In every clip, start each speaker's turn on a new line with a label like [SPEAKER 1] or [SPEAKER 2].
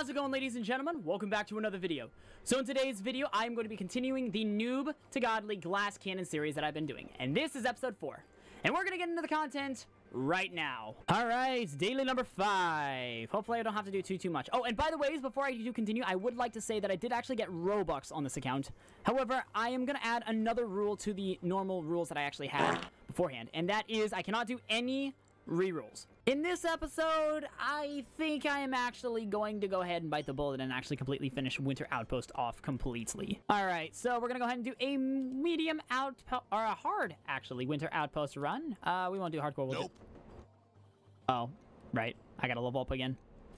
[SPEAKER 1] How's it going ladies and gentlemen? Welcome back to another video. So in today's video, I'm going to be continuing the Noob to Godly Glass Cannon series that I've been doing. And this is episode 4. And we're going to get into the content right now. Alright, daily number 5. Hopefully I don't have to do too, too much. Oh, and by the way, before I do continue, I would like to say that I did actually get Robux on this account. However, I am going to add another rule to the normal rules that I actually had beforehand. And that is I cannot do any rerolls. In this episode, I think I am actually going to go ahead and bite the bullet and actually completely finish Winter Outpost off completely. All right, so we're gonna go ahead and do a medium out or a hard, actually, Winter Outpost run. Uh, we won't do hardcore, we'll
[SPEAKER 2] Nope.
[SPEAKER 1] do... Oh, right, I gotta level up again.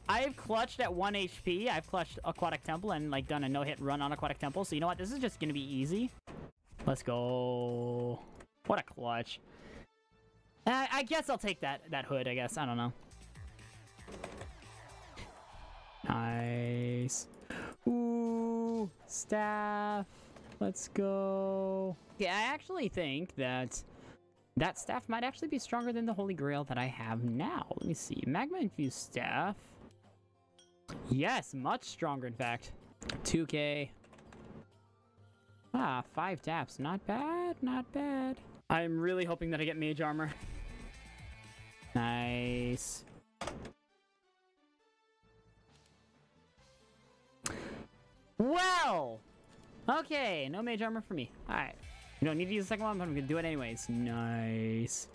[SPEAKER 1] I've clutched at 1 HP, I've clutched Aquatic Temple and, like, done a no-hit run on Aquatic Temple, so you know what, this is just gonna be easy. Let's go. What a clutch. Uh, I guess I'll take that that hood, I guess. I don't know. Nice. Ooh, staff. Let's go. Yeah, I actually think that that staff might actually be stronger than the Holy Grail that I have now. Let me see. Magma infused staff. Yes, much stronger, in fact. 2k. Ah, five taps. Not bad, not bad. I'm really hoping that I get mage armor. Nice. Well, okay, no mage armor for me. All right, you don't need to use the second one, but I'm gonna do it anyways. Nice.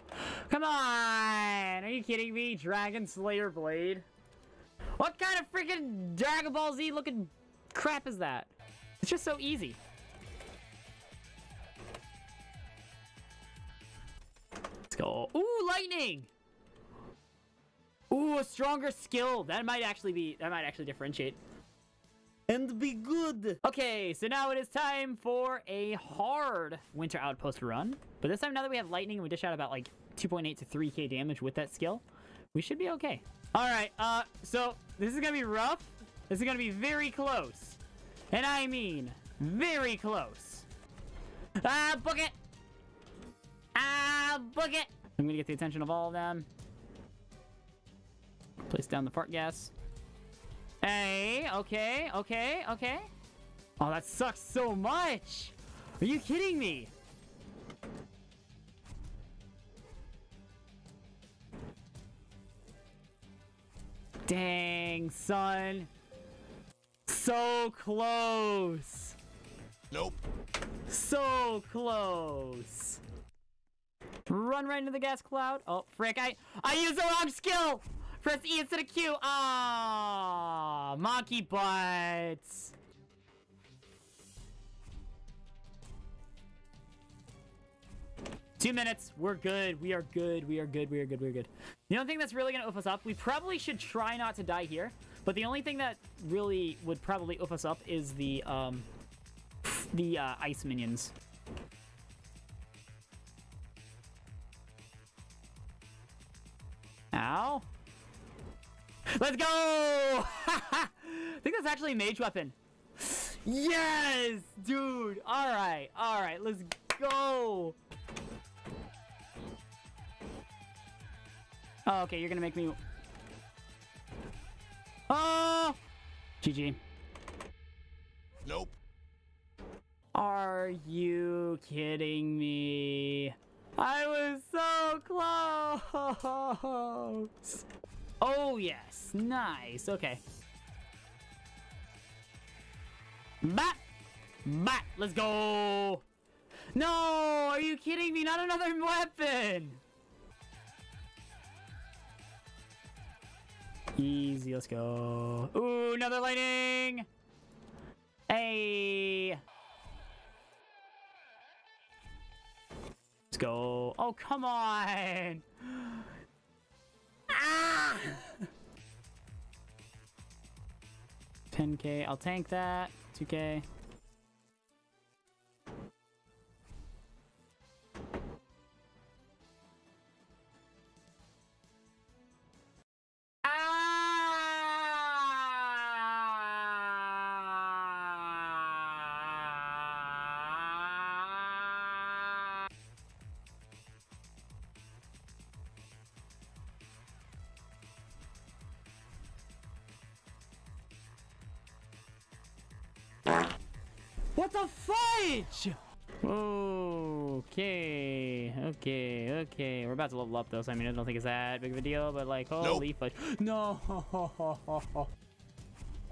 [SPEAKER 1] Come on, are you kidding me? Dragon Slayer Blade. What kind of freaking Dragon Ball Z looking crap is that? It's just so easy. Go. Ooh, lightning! Ooh, a stronger skill. That might actually be, that might actually differentiate. And be good. Okay, so now it is time for a hard Winter Outpost run. But this time, now that we have lightning and we dish out about like 2.8 to 3k damage with that skill, we should be okay. All right, uh, so this is gonna be rough. This is gonna be very close. And I mean, very close. Ah, book it! Book it! I'm gonna get the attention of all of them. Place down the fart gas. Hey, okay, okay, okay. Oh, that sucks so much. Are you kidding me? Dang, son. So close.
[SPEAKER 2] Nope.
[SPEAKER 1] So close. Run right into the gas cloud. Oh, frick. I, I used the wrong skill. Press E instead of Q. Ah, monkey butts. Two minutes. We're good. We are good. We are good. We are good. We are good. The only thing that's really going to oof us up, we probably should try not to die here. But the only thing that really would probably oof us up is the, um, the uh, ice minions. Ow. Let's go! I think that's actually a mage weapon. Yes! Dude! Alright, alright, let's go! Oh, okay, you're gonna make me... Oh! GG.
[SPEAKER 2] Nope.
[SPEAKER 1] Are you kidding me? I was so close! Oh, yes. Nice. Okay. Bat! Bat! Let's go! No! Are you kidding me? Not another weapon! Easy, let's go. Ooh, another lightning! Hey! Let's go. Oh, come on! Ah! 10k. I'll tank that. 2k. What the fudge? Okay, okay, okay. We're about to level up though, so I mean, I don't think it's that big of a deal, but like, holy fudge. No!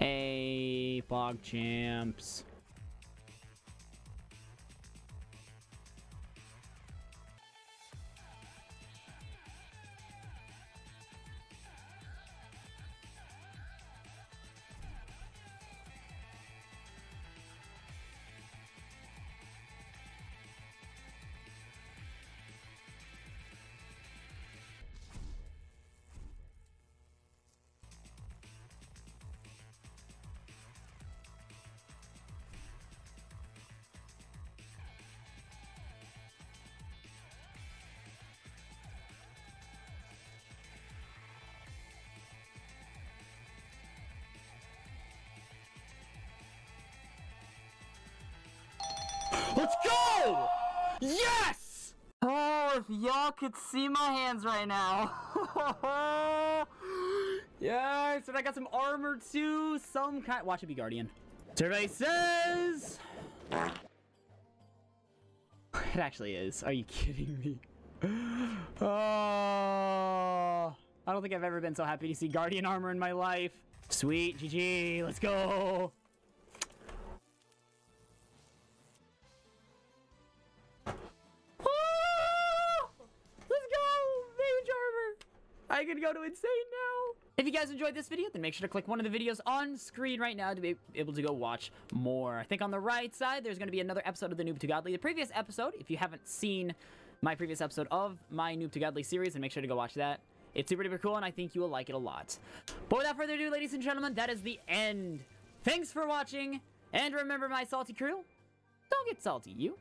[SPEAKER 1] Hey, PogChamps. Let's go! Yes! Oh, if y'all could see my hands right now. yes, and I got some armor too. Some kind. Watch it be Guardian. Survey says. It actually is. Are you kidding me? Oh, I don't think I've ever been so happy to see Guardian armor in my life. Sweet, GG, let's go. I can go to insane now! If you guys enjoyed this video, then make sure to click one of the videos on screen right now to be able to go watch more. I think on the right side, there's going to be another episode of the Noob to Godly. The previous episode, if you haven't seen my previous episode of my Noob to Godly series, then make sure to go watch that. It's super duper cool, and I think you will like it a lot. But without further ado, ladies and gentlemen, that is the end. Thanks for watching, and remember my salty crew, don't get salty, you.